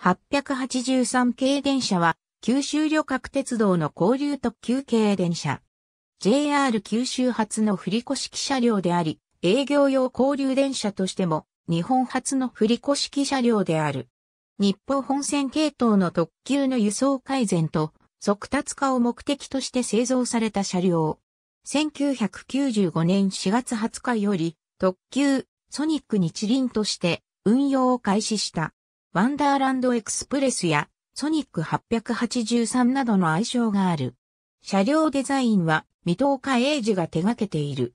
883系電車は、九州旅客鉄道の交流特急系電車。JR 九州初の振越式車両であり、営業用交流電車としても、日本初の振越式車両である。日本本線系統の特急の輸送改善と速達化を目的として製造された車両。1995年4月20日より特急ソニック日輪として運用を開始した。ワンダーランドエクスプレスやソニック883などの愛称がある。車両デザインは水戸岡英二が手掛けている。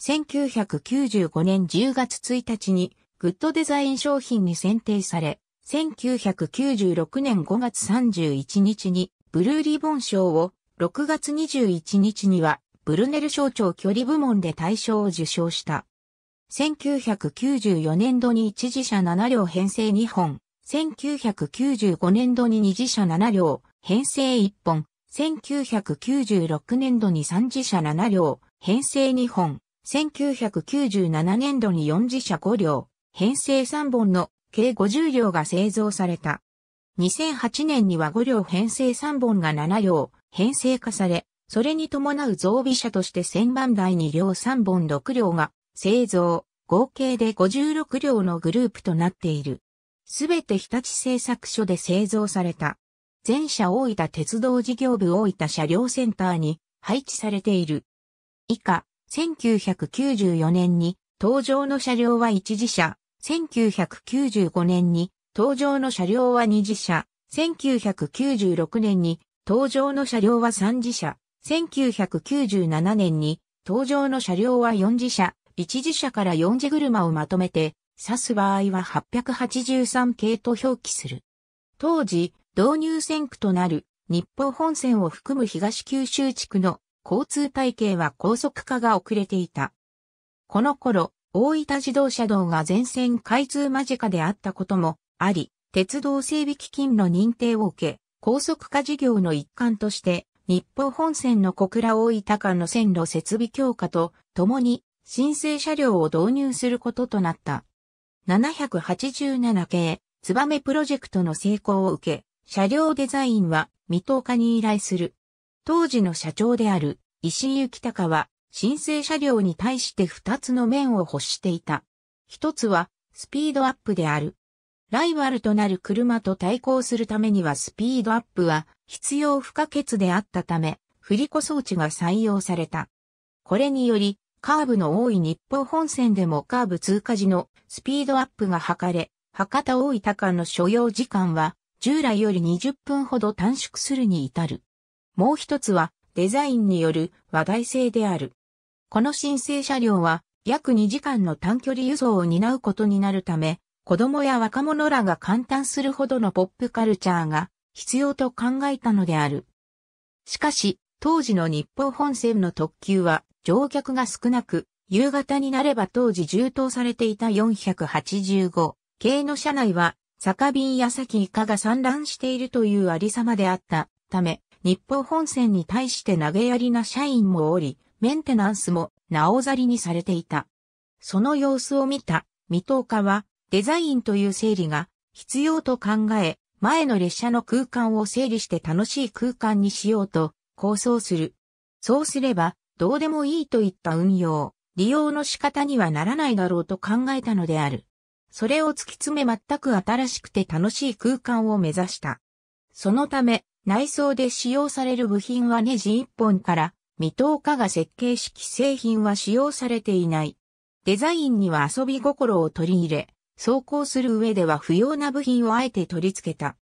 1995年10月1日にグッドデザイン商品に選定され、1996年5月31日にブルーリボン賞を、6月21日にはブルネル省庁距離部門で大賞を受賞した。1994年度に一次車7両編成2本、1995年度に二次車7両、編成1本、1996年度に三次車7両、編成2本、1997年度に四次車5両、編成3本の計50両が製造された。2008年には5両編成3本が7両、編成化され、それに伴う増備車として1000番台2両3本6両が製造、合計で56両のグループとなっている。すべて日立製作所で製造された。全社大分鉄道事業部大分車両センターに配置されている。以下、1994年に登場の車両は一次車、1995年に登場の車両は二次車、1996年に登場の車両は三次車、1997年に登場の車両は四次車、一次車から四次車をまとめて指す場合は883系と表記する。当時、導入線区となる日本本線を含む東九州地区の交通体系は高速化が遅れていた。この頃、大分自動車道が全線開通間近であったこともあり、鉄道整備基金の認定を受け、高速化事業の一環として、日本本線の小倉大分間の線路設備強化とともに新生車両を導入することとなった。787系、ツバメプロジェクトの成功を受け、車両デザインは未踏化に依頼する。当時の社長である石井幸隆は、新生車両に対して二つの面を欲していた。一つは、スピードアップである。ライバルとなる車と対抗するためにはスピードアップは必要不可欠であったため、振り子装置が採用された。これにより、カーブの多い日本本線でもカーブ通過時のスピードアップが図れ、博多大分間の所要時間は従来より20分ほど短縮するに至る。もう一つはデザインによる話題性である。この新生車両は約2時間の短距離輸送を担うことになるため、子供や若者らが感嘆するほどのポップカルチャーが必要と考えたのである。しかし、当時の日本本線の特急は乗客が少なく、夕方になれば当時充当されていた485系の車内は、酒瓶や先イカが散乱しているというありさまであったため、日本本線に対して投げやりな社員もおり、メンテナンスもなおざりにされていた。その様子を見た未踏家は、デザインという整理が必要と考え、前の列車の空間を整理して楽しい空間にしようと構想する。そうすれば、どうでもいいといった運用、利用の仕方にはならないだろうと考えたのである。それを突き詰め全く新しくて楽しい空間を目指した。そのため、内装で使用される部品はネジ1本から未踏化が設計式製品は使用されていない。デザインには遊び心を取り入れ、走行する上では不要な部品をあえて取り付けた。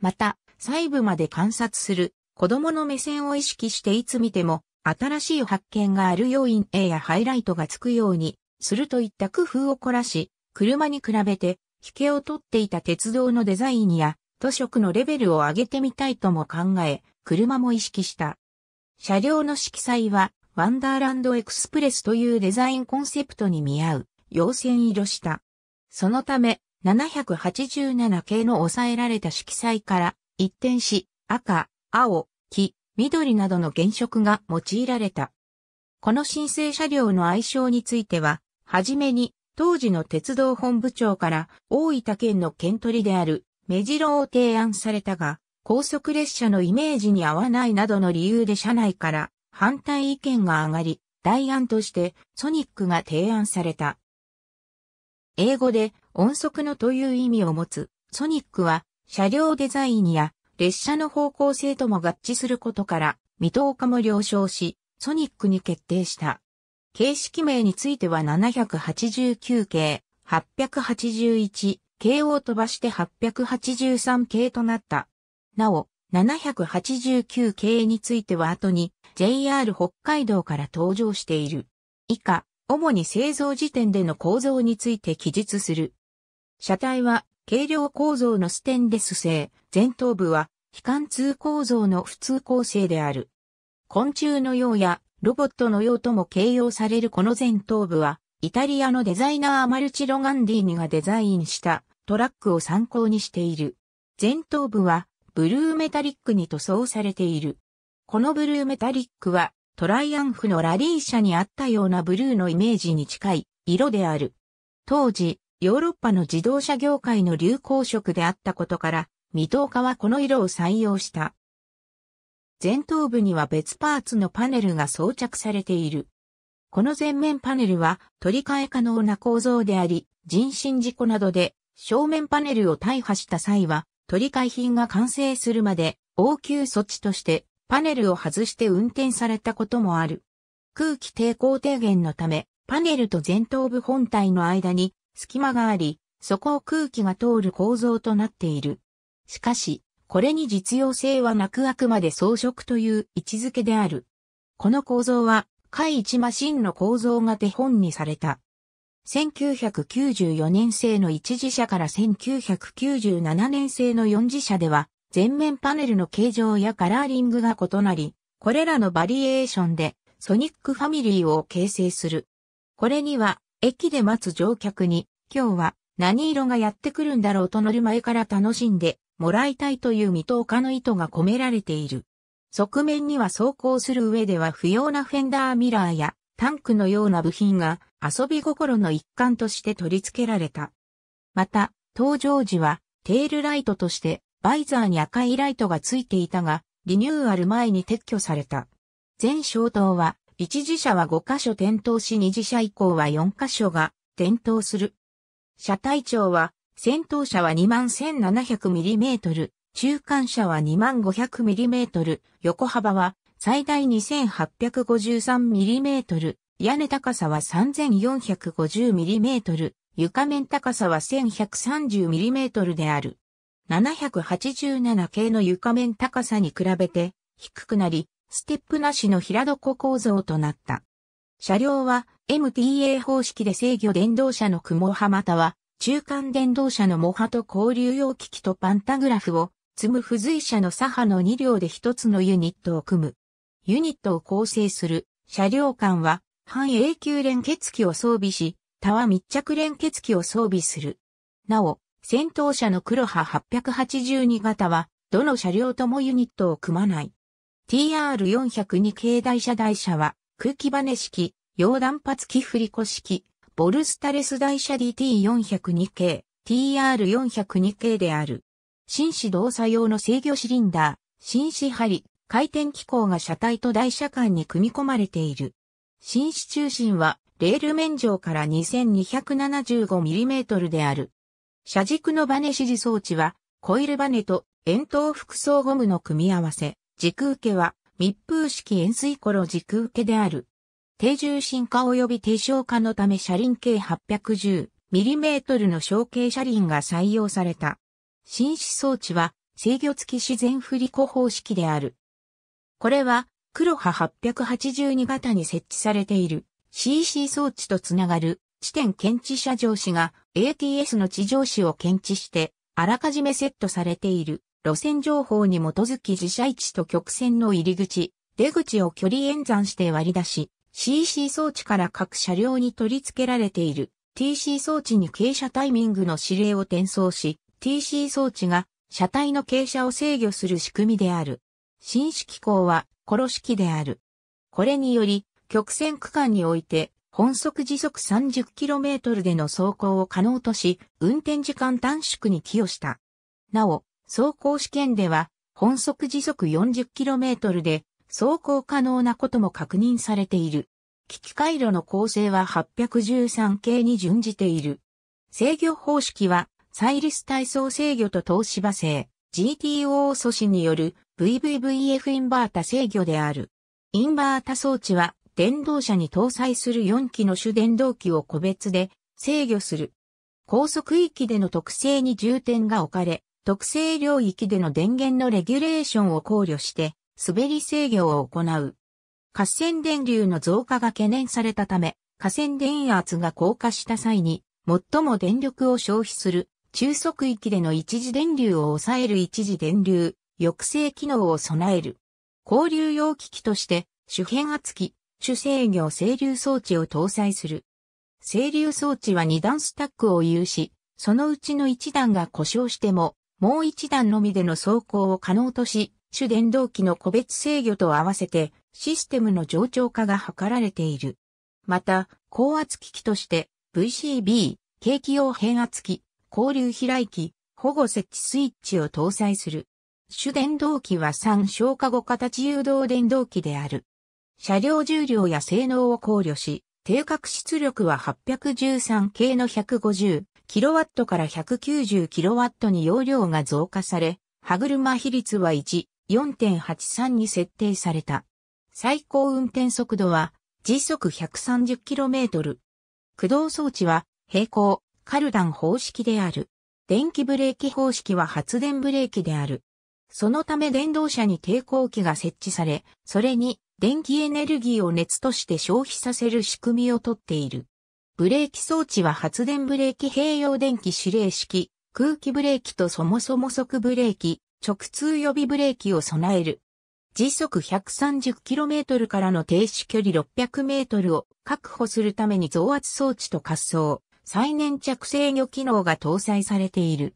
また、細部まで観察する子供の目線を意識していつ見ても新しい発見がある要因 A やハイライトがつくようにするといった工夫を凝らし、車に比べて引けを取っていた鉄道のデザインや都色のレベルを上げてみたいとも考え、車も意識した。車両の色彩はワンダーランドエクスプレスというデザインコンセプトに見合う陽線色した。そのため787系の抑えられた色彩から一転し赤、青、黄、緑などの原色が用いられた。この新生車両の愛称については、はじめに当時の鉄道本部長から大分県の県取りである目白を提案されたが、高速列車のイメージに合わないなどの理由で車内から反対意見が上がり、代案としてソニックが提案された。英語で音速のという意味を持つソニックは車両デザインや列車の方向性とも合致することから未踏化も了承し、ソニックに決定した。形式名については789系、881系を飛ばして883系となった。なお、789系については後に JR 北海道から登場している。以下、主に製造時点での構造について記述する。車体は軽量構造のステンレス製、前頭部は非貫通構造の普通構成である。昆虫のようやロボットのようとも形容されるこの前頭部は、イタリアのデザイナーマルチロガンディーニがデザインしたトラックを参考にしている。前頭部はブルーメタリックに塗装されている。このブルーメタリックはトライアンフのラリー車にあったようなブルーのイメージに近い色である。当時、ヨーロッパの自動車業界の流行色であったことから、未踏化はこの色を採用した。前頭部には別パーツのパネルが装着されている。この前面パネルは取り替え可能な構造であり、人身事故などで正面パネルを大破した際は取り替え品が完成するまで応急措置としてパネルを外して運転されたこともある。空気抵抗低減のため、パネルと前頭部本体の間に隙間があり、そこを空気が通る構造となっている。しかし、これに実用性はなくあくまで装飾という位置づけである。この構造は、海一マシンの構造が手本にされた。1994年製の一次車から1997年製の四次車では、前面パネルの形状やカラーリングが異なり、これらのバリエーションでソニックファミリーを形成する。これには、駅で待つ乗客に、今日は何色がやってくるんだろうと乗る前から楽しんでもらいたいという未踏化の意図が込められている。側面には走行する上では不要なフェンダーミラーやタンクのような部品が遊び心の一環として取り付けられた。また、登場時はテールライトとしてバイザーに赤いライトがついていたが、リニューアル前に撤去された。全消灯は、一次車は5箇所点灯し二次車以降は4箇所が点灯する。車体長は、先頭車は 21,700mm、中間車は 25,000mm、横幅は最大 2,853mm、屋根高さは 3,450mm、床面高さは 1,130mm である。787系の床面高さに比べて低くなり、ステップなしの平床構造となった。車両は MTA 方式で制御電動車の雲波または中間電動車のモハと交流用機器とパンタグラフを積む付随車の左派の2両で一つのユニットを組む。ユニットを構成する車両間は半永久連結機を装備し、タワ密着連結機を装備する。なお、戦闘車の黒波882型は、どの車両ともユニットを組まない。TR402 系台車台車は、空気バネ式、溶断発機振り子式、ボルスタレス台車 DT402 系、TR402 系である。紳士動作用の制御シリンダー、紳士針、回転機構が車体と台車間に組み込まれている。紳士中心は、レール面上から 2275mm である。車軸のバネ指示装置は、コイルバネと円筒複層ゴムの組み合わせ。軸受けは密封式円錐コロ軸受けである。低重心化及び低小化のため車輪径 810mm の小径車輪が採用された。紳士装置は制御付き自然振り子方式である。これは黒波882型に設置されている CC 装置とつながる地点検知車上紙が ATS の地上紙を検知して、あらかじめセットされている路線情報に基づき自社位置と曲線の入り口、出口を距離演算して割り出し、CC 装置から各車両に取り付けられている TC 装置に傾斜タイミングの指令を転送し、TC 装置が車体の傾斜を制御する仕組みである。新式機はコロ式である。これにより、曲線区間において本速時速 30km での走行を可能とし、運転時間短縮に寄与した。なお、走行試験では、本速時速 40km で走行可能なことも確認されている。機器回路の構成は813系に準じている。制御方式は、サイリス体操制御と東芝製、GTO 素子による VVVF インバータ制御である。インバータ装置は、電動車に搭載する4機の主電動機を個別で制御する。高速域での特性に重点が置かれ、特性領域での電源のレギュレーションを考慮して、滑り制御を行う。合線電流の増加が懸念されたため、河川電圧が降下した際に、最も電力を消費する中速域での一時電流を抑える一時電流、抑制機能を備える。交流用機器として、主変圧機、主制御整流装置を搭載する。整流装置は2段スタックを有し、そのうちの1段が故障しても、もう1段のみでの走行を可能とし、主電動機の個別制御と合わせて、システムの上長化が図られている。また、高圧機器として、VCB、景気用変圧機、交流開き、保護設置スイッチを搭載する。主電動機は3消化後形誘導電動機である。車両重量や性能を考慮し、低角出力は813系の 150kW から 190kW に容量が増加され、歯車比率は1、4.83に設定された。最高運転速度は時速 130km。駆動装置は平行、カルダン方式である。電気ブレーキ方式は発電ブレーキである。そのため電動車に抵抗器が設置され、それに電気エネルギーを熱として消費させる仕組みをとっている。ブレーキ装置は発電ブレーキ併用電気指令式、空気ブレーキとそもそも速ブレーキ、直通予備ブレーキを備える。時速 130km からの停止距離 600m を確保するために増圧装置と滑走、再粘着制御機能が搭載されている。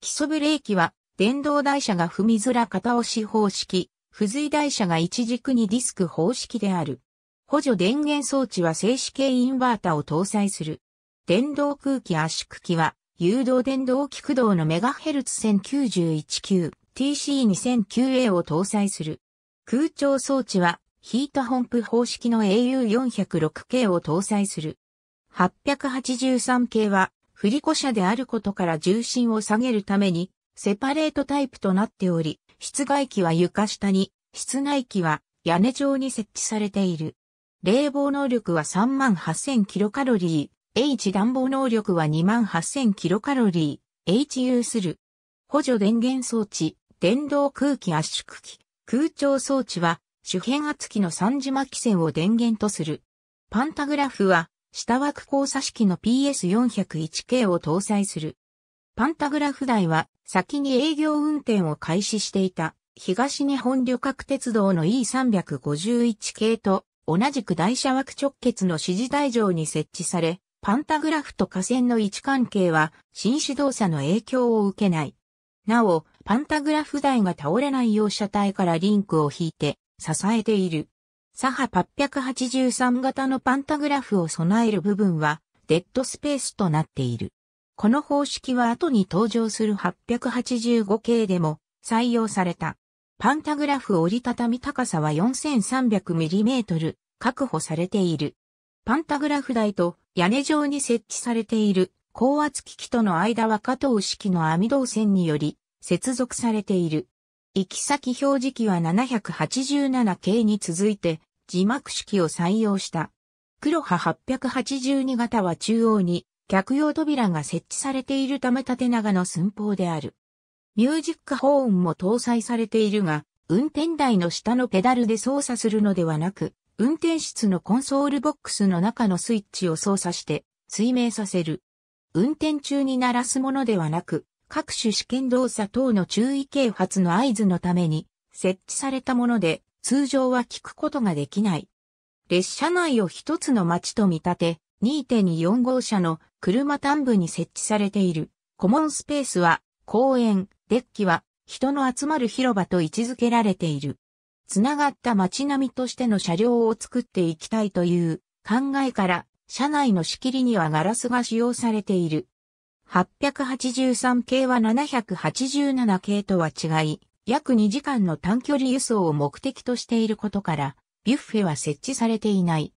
基礎ブレーキは電動台車が踏みづら片押し方式、付随台車が一軸にディスク方式である。補助電源装置は静止系インバータを搭載する。電動空気圧縮機は誘導電動機駆動のメガヘルツ1091 TC2009A を搭載する。空調装置はヒートポンプ方式の AU406K を搭載する。883系は、振り子車であることから重心を下げるために、セパレートタイプとなっており、室外機は床下に、室内機は屋根上に設置されている。冷房能力は38,000キロカロリー、H 暖房能力は28,000キロカロリー、H 有する。補助電源装置、電動空気圧縮機、空調装置は主変圧機の三次巻線を電源とする。パンタグラフは下枠交差式の PS401K を搭載する。パンタグラフ台は先に営業運転を開始していた東日本旅客鉄道の E351 系と同じく台車枠直結の指示台上に設置され、パンタグラフと架線の位置関係は新手動車の影響を受けない。なお、パンタグラフ台が倒れないよう車体からリンクを引いて支えている。サハ883型のパンタグラフを備える部分はデッドスペースとなっている。この方式は後に登場する885系でも採用された。パンタグラフ折りたたみ高さは 4300mm 確保されている。パンタグラフ台と屋根上に設置されている高圧機器との間は加藤式の網導線により接続されている。行き先表示器は787系に続いて字幕式を採用した。黒波882型は中央に客用扉が設置されているため縦長の寸法である。ミュージックホーンも搭載されているが、運転台の下のペダルで操作するのではなく、運転室のコンソールボックスの中のスイッチを操作して水明させる。運転中に鳴らすものではなく、各種試験動作等の注意啓発の合図のために設置されたもので通常は聞くことができない。列車内を一つの街と見立て、2.24号車の車端部に設置されているコモンスペースは公園、デッキは人の集まる広場と位置づけられている。つながった街並みとしての車両を作っていきたいという考えから車内の仕切りにはガラスが使用されている。883系は787系とは違い、約2時間の短距離輸送を目的としていることから、ビュッフェは設置されていない。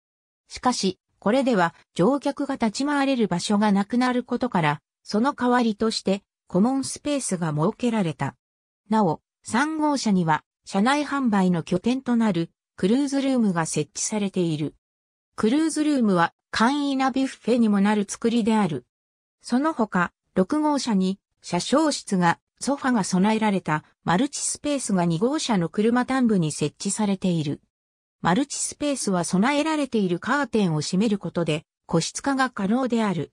しかし、これでは乗客が立ち回れる場所がなくなることから、その代わりとしてコモンスペースが設けられた。なお、3号車には車内販売の拠点となるクルーズルームが設置されている。クルーズルームは簡易なビュッフェにもなる作りである。その他、6号車に車掌室がソファが備えられたマルチスペースが2号車の車端部に設置されている。マルチスペースは備えられているカーテンを閉めることで個室化が可能である。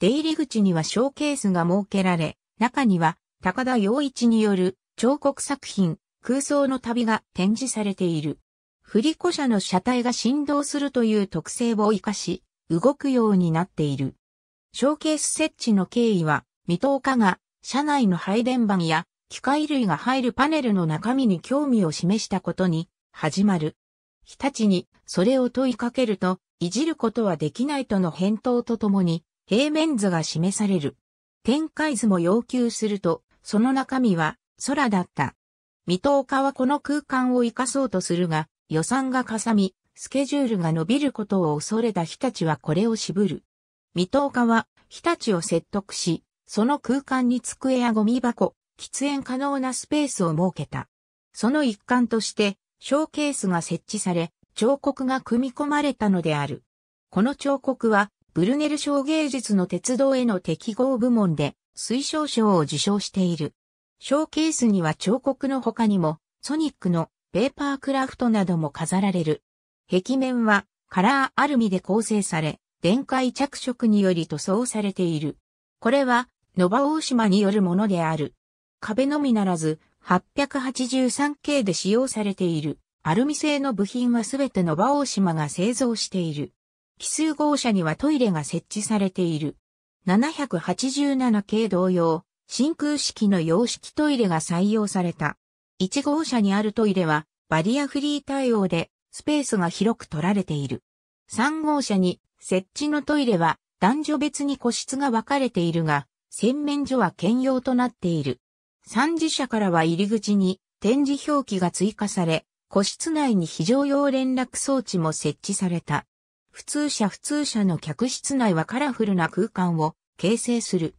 出入り口にはショーケースが設けられ、中には高田洋一による彫刻作品空想の旅が展示されている。振り子車の車体が振動するという特性を活かし、動くようになっている。ショーケース設置の経緯は、未踏家が車内の配電盤や機械類が入るパネルの中身に興味を示したことに始まる。日立にそれを問いかけると、いじることはできないとの返答とともに、平面図が示される。展開図も要求すると、その中身は空だった。未踏家はこの空間を活かそうとするが、予算がかさみ、スケジュールが伸びることを恐れた日立はこれを渋る。未踏家は日立を説得し、その空間に机やゴミ箱、喫煙可能なスペースを設けた。その一環として、ショーケースが設置され、彫刻が組み込まれたのである。この彫刻は、ブルネル小芸術の鉄道への適合部門で、推奨賞を受賞している。ショーケースには彫刻の他にも、ソニックのペーパークラフトなども飾られる。壁面はカラーアルミで構成され、電解着色により塗装されている。これは、ノバ大島によるものである。壁のみならず、883K で使用されているアルミ製の部品はすべてノバ大島が製造している。奇数号車にはトイレが設置されている。787系同様、真空式の洋式トイレが採用された。1号車にあるトイレはバリアフリー対応でスペースが広く取られている。3号車に設置のトイレは男女別に個室が分かれているが、洗面所は兼用となっている。三次車からは入り口に展示表記が追加され、個室内に非常用連絡装置も設置された。普通車普通車の客室内はカラフルな空間を形成する。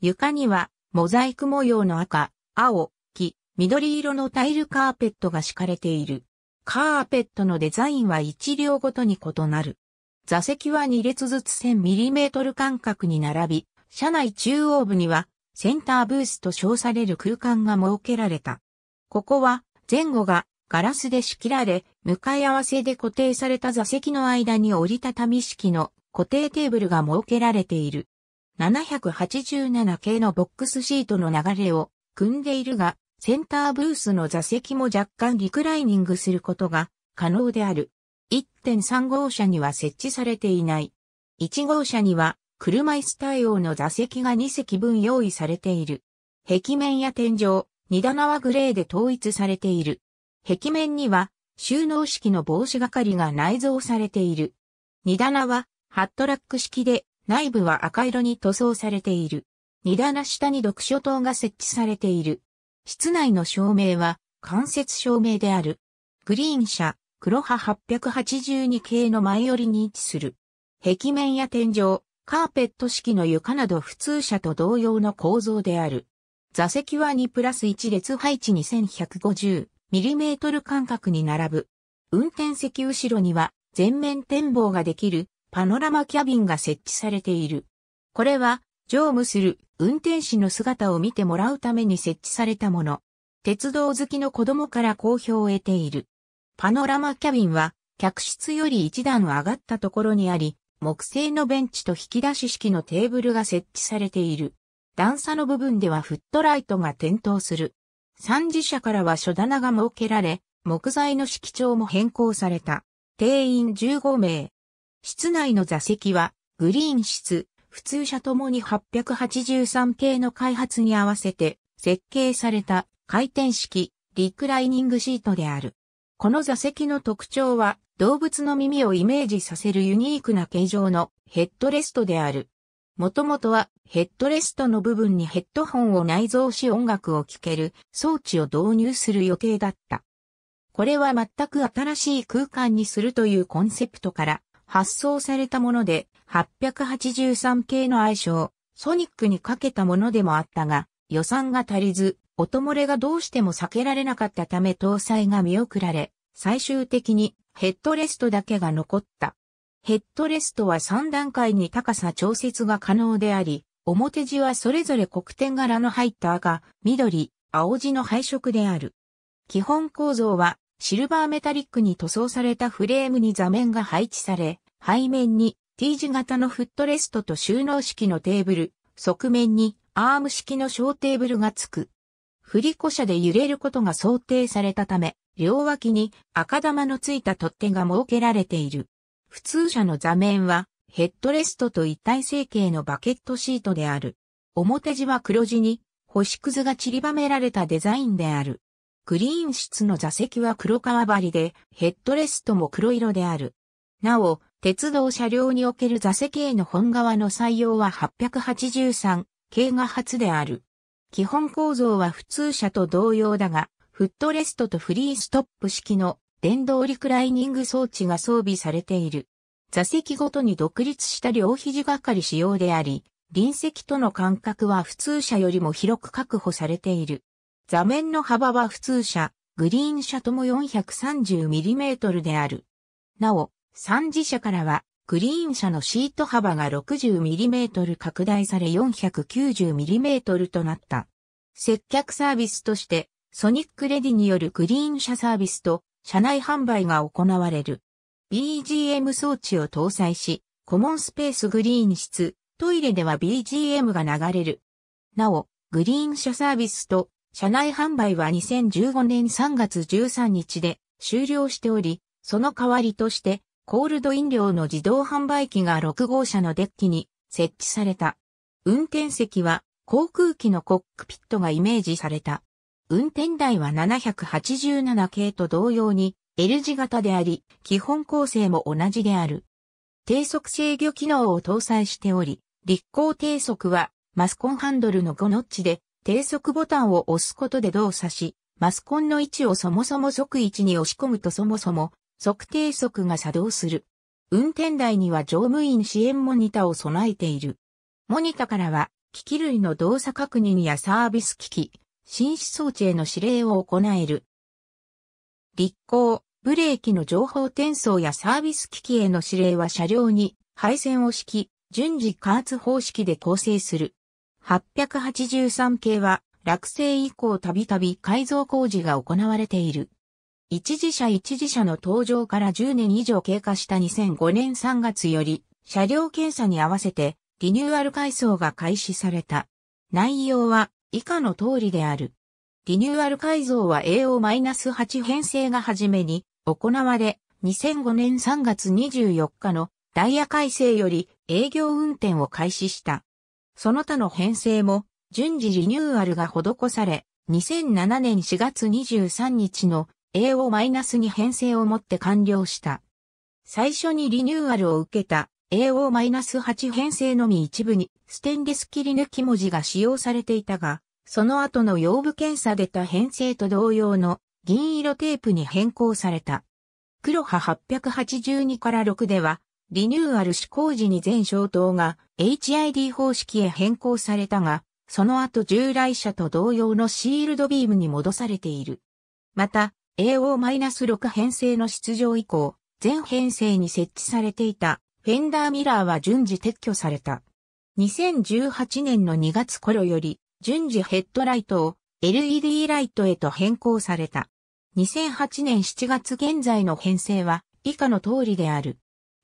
床にはモザイク模様の赤、青、黄、緑色のタイルカーペットが敷かれている。カーペットのデザインは1両ごとに異なる。座席は2列ずつ 1000mm 間隔に並び、車内中央部にはセンターブースと称される空間が設けられた。ここは前後がガラスで仕切られ、向かい合わせで固定された座席の間に折りたたみ式の固定テーブルが設けられている。787系のボックスシートの流れを組んでいるが、センターブースの座席も若干リクライニングすることが可能である。1.3号車には設置されていない。1号車には車椅子対応の座席が2席分用意されている。壁面や天井、荷棚はグレーで統一されている。壁面には収納式の防止係が内蔵されている。荷棚はハットラック式で内部は赤色に塗装されている。荷棚下に読書灯が設置されている。室内の照明は間接照明である。グリーン車、黒波882系の前寄りに位置する。壁面や天井、カーペット式の床など普通車と同様の構造である。座席は2プラス1列配置 2150mm 間隔に並ぶ。運転席後ろには全面展望ができるパノラマキャビンが設置されている。これは乗務する運転士の姿を見てもらうために設置されたもの。鉄道好きの子供から好評を得ている。パノラマキャビンは客室より一段上がったところにあり、木製のベンチと引き出し式のテーブルが設置されている。段差の部分ではフットライトが点灯する。三次車からは書棚が設けられ、木材の色調も変更された。定員15名。室内の座席は、グリーン室、普通車ともに883系の開発に合わせて設計された回転式リクライニングシートである。この座席の特徴は動物の耳をイメージさせるユニークな形状のヘッドレストである。もともとはヘッドレストの部分にヘッドホンを内蔵し音楽を聴ける装置を導入する予定だった。これは全く新しい空間にするというコンセプトから発送されたもので883系の愛称、ソニックにかけたものでもあったが、予算が足りず、音漏れがどうしても避けられなかったため搭載が見送られ、最終的にヘッドレストだけが残った。ヘッドレストは3段階に高さ調節が可能であり、表地はそれぞれ黒点柄の入った赤、緑、青地の配色である。基本構造はシルバーメタリックに塗装されたフレームに座面が配置され、背面に T 字型のフットレストと収納式のテーブル、側面にアーム式の小テーブルがつく。振り子車で揺れることが想定されたため、両脇に赤玉のついた取っ手が設けられている。普通車の座面はヘッドレストと一体成形のバケットシートである。表地は黒地に星屑が散りばめられたデザインである。グリーン室の座席は黒革張りで、ヘッドレストも黒色である。なお、鉄道車両における座席への本側の採用は883系が初である。基本構造は普通車と同様だが、フットレストとフリーストップ式の電動リクライニング装置が装備されている。座席ごとに独立した両肘がかり仕様であり、臨席との間隔は普通車よりも広く確保されている。座面の幅は普通車、グリーン車とも 430mm である。なお、三次車からはグリーン車のシート幅が 60mm 拡大され 490mm となった。接客サービスとして、ソニックレディによるグリーン車サービスと車内販売が行われる。BGM 装置を搭載し、コモンスペースグリーン室、トイレでは BGM が流れる。なお、グリーン車サービスと車内販売は2015年3月13日で終了しており、その代わりとしてコールド飲料の自動販売機が6号車のデッキに設置された。運転席は航空機のコックピットがイメージされた。運転台は787系と同様に L 字型であり、基本構成も同じである。低速制御機能を搭載しており、立候低速はマスコンハンドルの5ノッチで低速ボタンを押すことで動作し、マスコンの位置をそもそも即位置に押し込むとそもそも測定速が作動する。運転台には乗務員支援モニターを備えている。モニターからは、機器類の動作確認やサービス機器、紳士装置への指令を行える。立候、ブレーキの情報転送やサービス機器への指令は車両に配線を敷き、順次加圧方式で構成する。883系は落成以降たびたび改造工事が行われている。一次車一次車の登場から10年以上経過した2005年3月より、車両検査に合わせて、リニューアル改装が開始された。内容は以下の通りである。リニューアル改造は AO-8 編成が初めに行われ、2005年3月24日のダイヤ改正より営業運転を開始した。その他の編成も順次リニューアルが施され、2007年4月23日の AO-2 編成をもって完了した。最初にリニューアルを受けた AO-8 編成のみ一部にステンレス切り抜き文字が使用されていたが、その後の用部検査でた編成と同様の銀色テープに変更された。黒波882から6では、リニューアル施行時に全消灯が HID 方式へ変更されたが、その後従来車と同様のシールドビームに戻されている。また、AO-6 編成の出場以降、全編成に設置されていたフェンダーミラーは順次撤去された。2018年の2月頃より順次ヘッドライトを LED ライトへと変更された。2008年7月現在の編成は以下の通りである。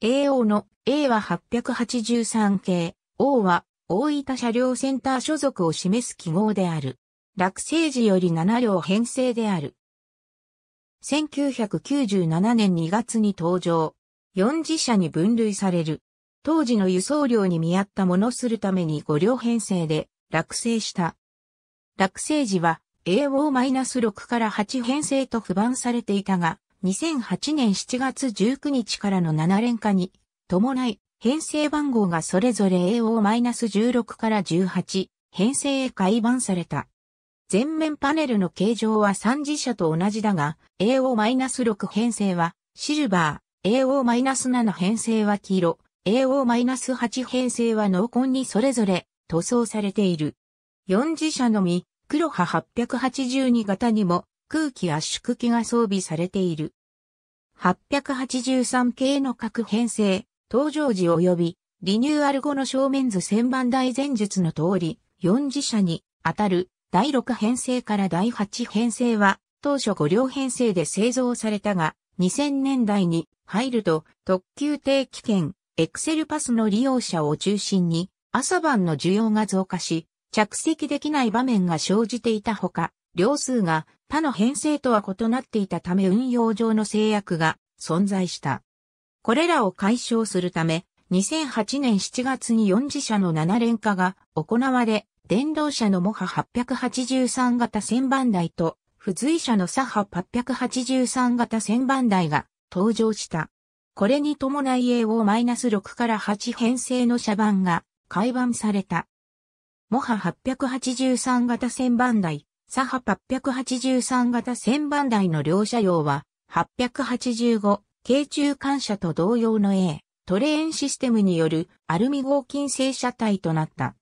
AO の A は883系、O は大分車両センター所属を示す記号である。落成時より7両編成である。1997年2月に登場。4次車に分類される。当時の輸送量に見合ったものするために5両編成で落成した。落成時は AO-6 から8編成と不番されていたが、2008年7月19日からの7連化に伴い編成番号がそれぞれ AO-16 から18編成へ改版された。前面パネルの形状は3次車と同じだが、AO-6 編成はシルバー、AO-7 編成は黄色、AO-8 編成は濃紺にそれぞれ塗装されている。4次車のみ、黒波882型にも空気圧縮機が装備されている。883系の各編成、登場時及び、リニューアル後の正面図旋盤台前述の通り、4次車に当たる第6編成から第8編成は、当初5両編成で製造されたが、2000年代に入ると特急定期券、エクセルパスの利用者を中心に朝晩の需要が増加し、着席できない場面が生じていたほか、両数が他の編成とは異なっていたため運用上の制約が存在した。これらを解消するため、2008年7月に4次車の7連化が行われ、電動車のモハ883型1000番台と、付随車のサハ883型1000番台が登場した。これに伴い AO-6 から8編成の車番が改版された。モハ883型1000番台、サハ883型1000番台の両車用は885軽中間車と同様の A、トレーンシステムによるアルミ合金製車体となった。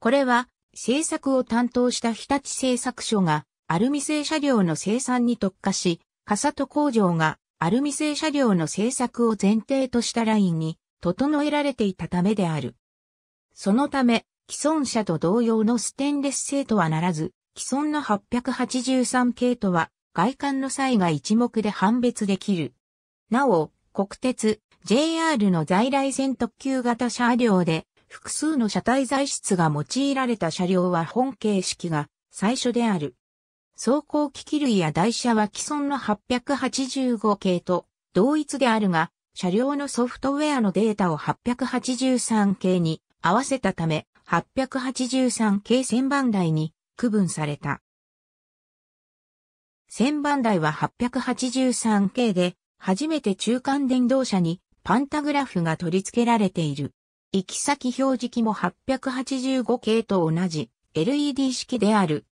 これは製作を担当した日立製作所がアルミ製車両の生産に特化し、カサト工場がアルミ製車両の製作を前提としたラインに整えられていたためである。そのため、既存車と同様のステンレス製とはならず、既存の883系とは外観の際が一目で判別できる。なお、国鉄、JR の在来線特急型車両で、複数の車体材質が用いられた車両は本形式が最初である。走行機器類や台車は既存の885系と同一であるが、車両のソフトウェアのデータを883系に合わせたため、883系1000番台に区分された。1000番台は883系で初めて中間電動車にパンタグラフが取り付けられている。行き先表示器も885系と同じ LED 式である。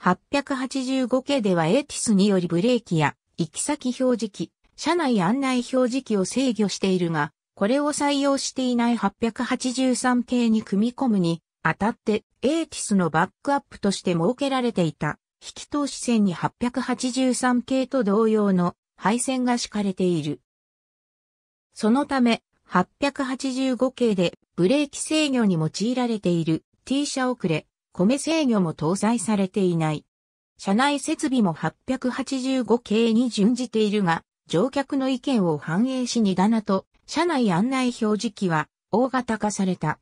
885系ではエティスによりブレーキや行き先表示器、車内案内表示器を制御しているが、これを採用していない883系に組み込むに、あたってエーティスのバックアップとして設けられていた、引き通し線に883系と同様の配線が敷かれている。そのため、885系でブレーキ制御に用いられている T 車遅れ、米制御も搭載されていない。車内設備も885系に準じているが、乗客の意見を反映し荷棚と車内案内表示器は大型化された。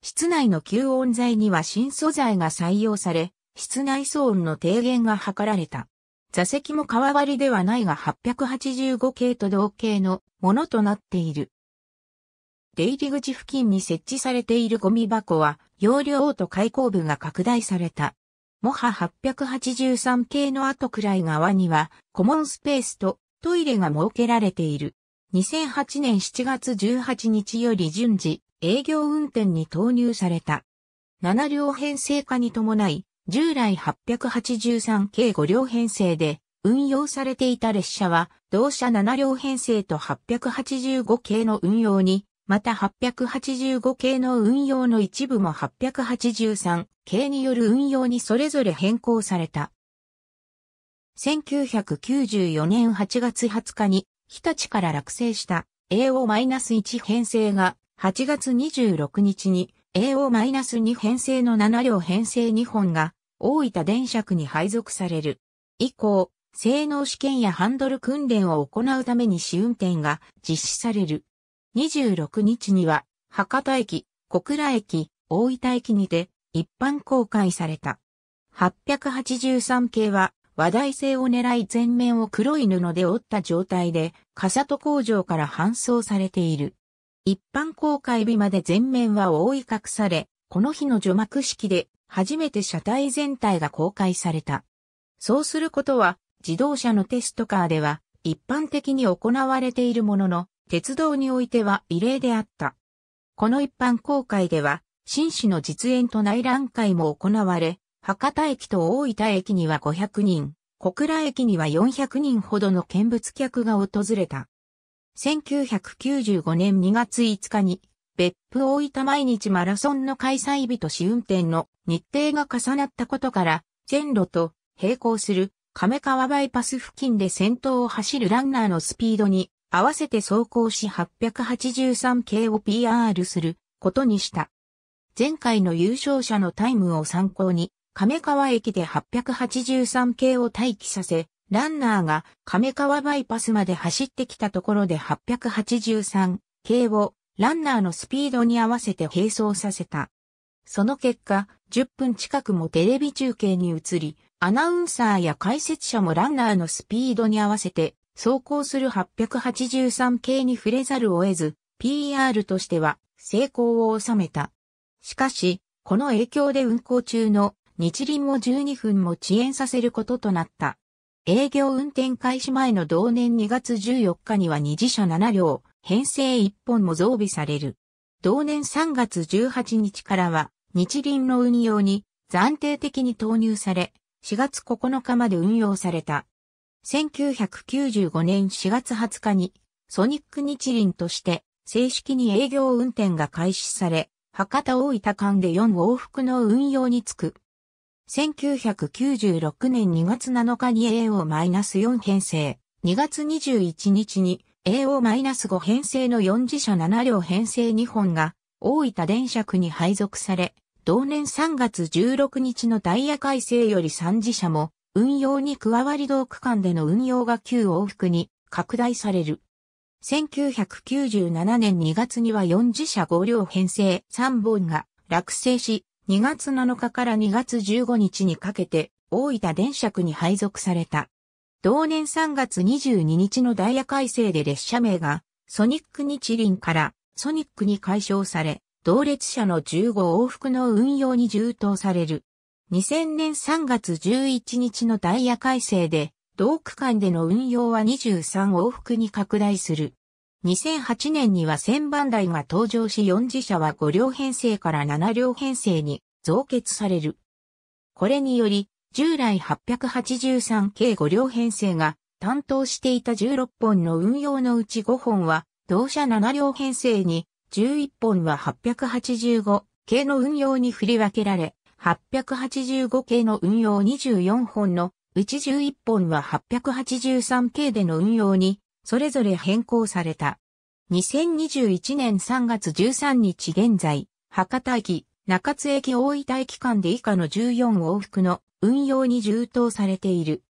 室内の吸音材には新素材が採用され、室内騒音の低減が図られた。座席も代わりではないが885系と同系のものとなっている。出入り口付近に設置されているゴミ箱は、容量と開口部が拡大された。モハ883系の後くらい側には、コモンスペースとトイレが設けられている。2008年7月18日より順次、営業運転に投入された。7両編成化に伴い、従来883系5両編成で運用されていた列車は、同社7両編成と885系の運用に、また885系の運用の一部も883系による運用にそれぞれ変更された。1994年8月20日に日立から落成した AO-1 編成が8月26日に AO-2 編成の7両編成2本が大分電車区に配属される。以降、性能試験やハンドル訓練を行うために試運転が実施される。26日には、博多駅、小倉駅、大分駅にて一般公開された。883系は話題性を狙い全面を黒い布で折った状態で、カサト工場から搬送されている。一般公開日まで全面は覆い隠され、この日の除幕式で初めて車体全体が公開された。そうすることは、自動車のテストカーでは一般的に行われているものの、鉄道においては異例であった。この一般公開では、新市の実演と内覧会も行われ、博多駅と大分駅には500人、小倉駅には400人ほどの見物客が訪れた。1995年2月5日に、別府大分毎日マラソンの開催日と試運転の日程が重なったことから、全路と並行する亀川バイパス付近で先頭を走るランナーのスピードに合わせて走行し883系を PR することにした。前回の優勝者のタイムを参考に、亀川駅で883系を待機させ、ランナーが亀川バイパスまで走ってきたところで883系をランナーのスピードに合わせて並走させた。その結果、10分近くもテレビ中継に移り、アナウンサーや解説者もランナーのスピードに合わせて走行する883系に触れざるを得ず、PR としては成功を収めた。しかし、この影響で運行中の日輪も12分も遅延させることとなった。営業運転開始前の同年2月14日には二次車7両、編成1本も増備される。同年3月18日からは日輪の運用に暫定的に投入され、4月9日まで運用された。1995年4月20日にソニック日輪として正式に営業運転が開始され、博多大分間で4往復の運用につく。1996年2月7日に AO-4 編成、2月21日に AO-5 編成の4次車7両編成2本が大分電車区に配属され、同年3月16日のダイヤ改正より3次車も運用に加わり同区間での運用が9往復に拡大される。1997年2月には4次車5両編成3本が落成し、2月7日から2月15日にかけて大分電車区に配属された。同年3月22日のダイヤ改正で列車名がソニック日輪からソニックに解消され、同列車の15往復の運用に充当される。2000年3月11日のダイヤ改正で、同区間での運用は23往復に拡大する。2008年には1000番台が登場し4次車は5両編成から7両編成に増結される。これにより、従来883計5両編成が担当していた16本の運用のうち5本は同社7両編成に11本は885系の運用に振り分けられ、885系の運用24本のうち11本は883系での運用にそれぞれ変更された。2021年3月13日現在、博多駅、中津駅大分駅間で以下の14往復の運用に充当されている。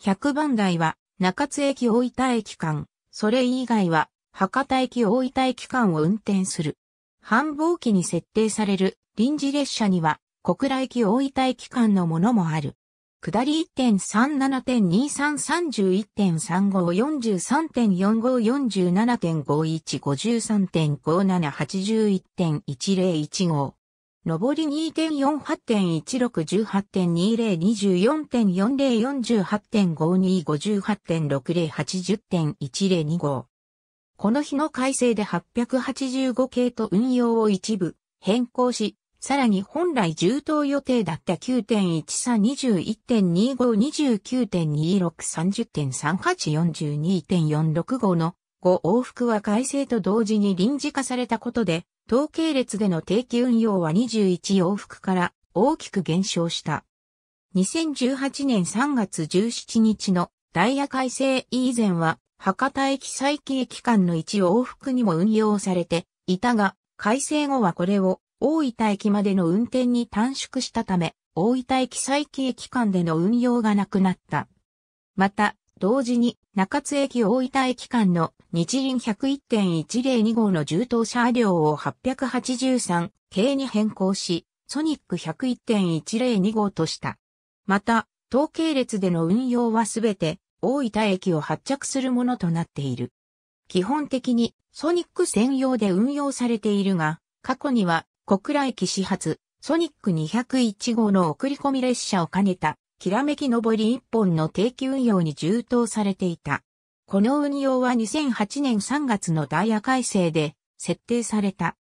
100番台は中津駅大分駅間、それ以外は博多駅大分駅間を運転する。繁忙期に設定される臨時列車には小倉駅大分駅間のものもある。下り1.3.23.4540.3.4547.51.81.81.10.81号。上り2.48.1618.20.24.48.5258.6080.10.102号。この日の改正で885系と運用を一部変更し、さらに本来充当予定だった9.1321.2529.2630.3842.465の5往復は改正と同時に臨時化されたことで、統計列での定期運用は21往復から大きく減少した。2018年3月17日のダイヤ改正以前は博多駅再起駅間の1往復にも運用されていたが、改正後はこれを大分駅までの運転に短縮したため、大分駅再起駅間での運用がなくなった。また、同時に中津駅大分駅間の日輪101.102号の重等車両を883系に変更し、ソニック101.102号とした。また、統計列での運用はすべて大分駅を発着するものとなっている。基本的にソニック専用で運用されているが、過去には小倉駅始発、ソニック201号の送り込み列車を兼ねた、きらめき上り1本の定期運用に充当されていた。この運用は2008年3月のダイヤ改正で設定された。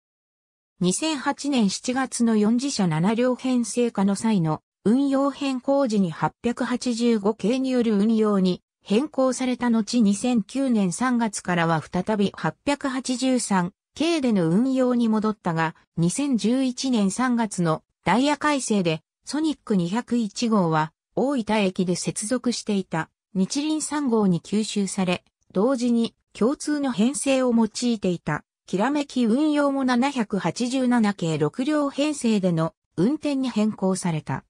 2008年7月の4次車7両編成化の際の運用変更時に885系による運用に変更された後2009年3月からは再び883系での運用に戻ったが、2011年3月のダイヤ改正でソニック201号は大分駅で接続していた日輪3号に吸収され、同時に共通の編成を用いていた、きらめき運用も787系6両編成での運転に変更された。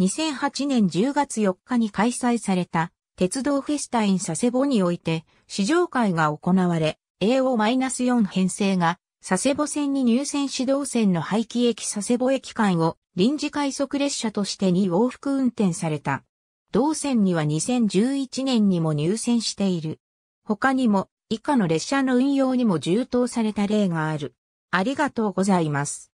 2008年10月4日に開催された鉄道フェスタイン佐世保において試乗会が行われ、AO-4 編成が佐世保線に入線指導線の廃棄駅佐世保駅間を臨時快速列車として2往復運転された。同線には2011年にも入線している。他にも以下の列車の運用にも充当された例がある。ありがとうございます。